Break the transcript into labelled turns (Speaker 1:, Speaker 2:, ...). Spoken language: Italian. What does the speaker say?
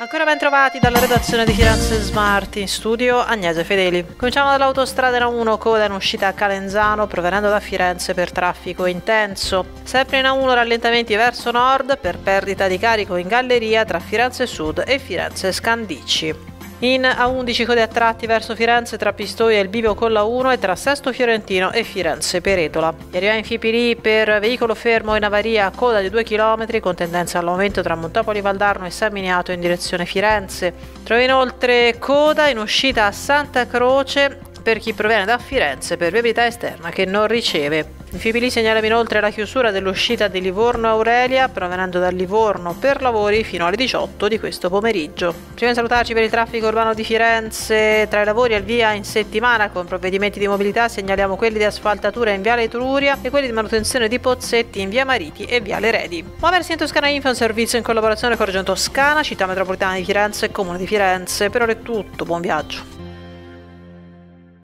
Speaker 1: Ancora ben trovati dalla redazione di Firenze Smart in studio Agnese Fedeli. Cominciamo dall'autostrada A1 coda in uscita a Calenzano provenendo da Firenze per traffico intenso. Sempre in A1 rallentamenti verso nord per perdita di carico in galleria tra Firenze Sud e Firenze Scandicci. In A11 code a tratti verso Firenze tra Pistoia e il Bivio con la 1 e tra Sesto Fiorentino e Firenze Peretola. E arriva in Fipiri per veicolo fermo in avaria a coda di 2 km con tendenza all'aumento tra Montopoli Valdarno e San Miniato in direzione Firenze. Trova inoltre coda in uscita a Santa Croce per chi proviene da Firenze per viabilità esterna che non riceve. In Fibili segnala inoltre la chiusura dell'uscita di Livorno Aurelia provenendo da Livorno per lavori fino alle 18 di questo pomeriggio. Prima di salutarci per il traffico urbano di Firenze, tra i lavori al via in settimana con provvedimenti di mobilità segnaliamo quelli di asfaltatura in Viale Etruria e quelli di manutenzione di pozzetti in Via Mariti e Viale Redi. Muoversi in Toscana Info è un servizio in collaborazione con Regione Toscana, Città Metropolitana di Firenze e Comune di Firenze. Per ora è tutto, buon viaggio.